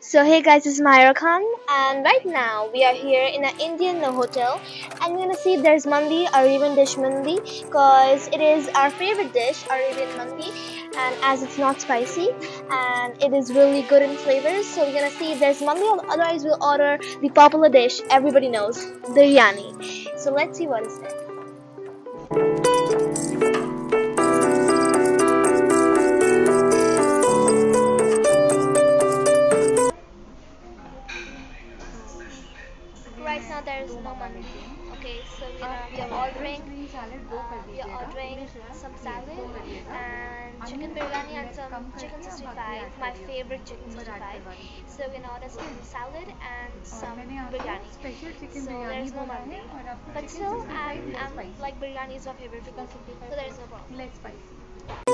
So hey guys, is Mahira Khan and right now we are here in an Indian hotel and we're gonna see if there's mandi, or even dish mandi because it is our favorite dish, Arabian mandi and as it's not spicy and it is really good in flavors so we're gonna see if there's mandi otherwise we'll order the popular dish everybody knows, biryani. So let's see what is there. Right now there is no mandi. Okay, so we are, we are ordering uh, we are ordering some salad and chicken biryani and some chicken 65. My favorite chicken 65. So we're gonna order some salad and some biryani. So there's no mandi. But still, I'm, I'm like biryani is my favorite food. So there is no problem.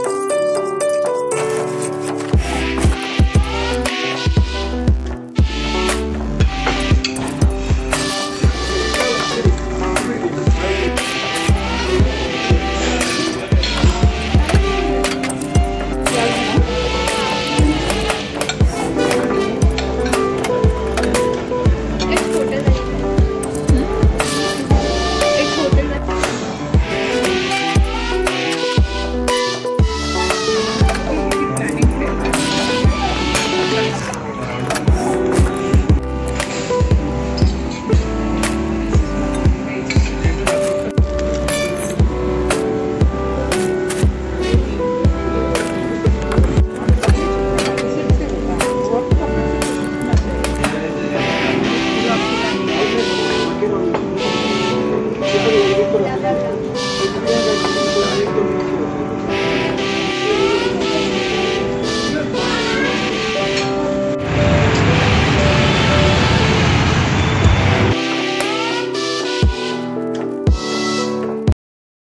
Gracias.